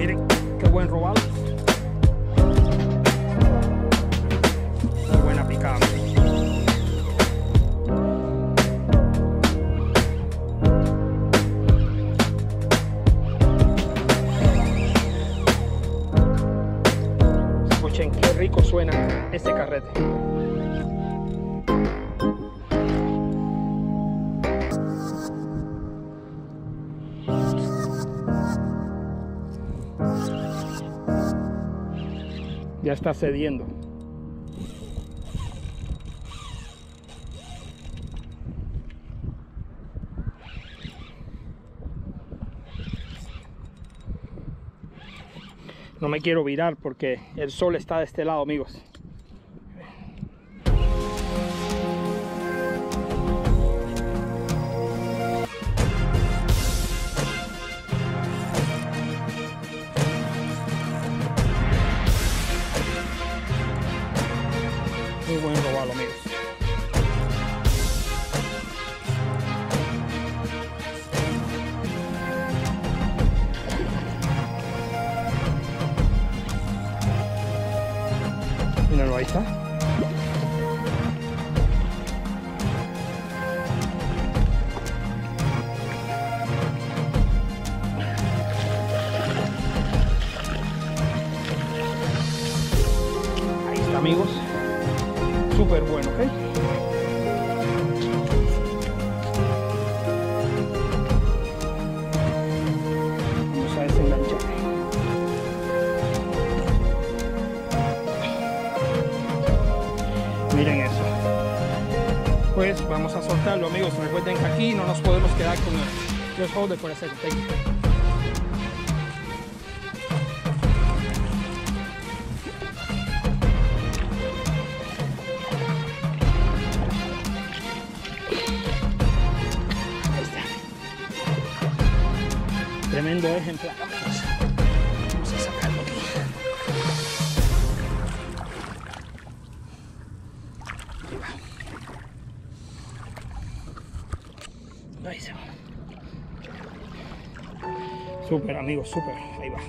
Miren qué buen robado. Muy buena picada. Escuchen qué rico suena este carrete. Ya está cediendo. No me quiero virar porque el sol está de este lado, amigos. Muy buen robalo, amigos. Míralo. Ahí está, amigos súper bueno, ¿ok? miren eso. Pues vamos a soltarlo amigos. Recuerden que aquí no nos podemos quedar con los el threshold de 45 Tremendo ejemplar. Vamos a sacarlo aquí. Ahí se va. Súper amigos, súper. Ahí va.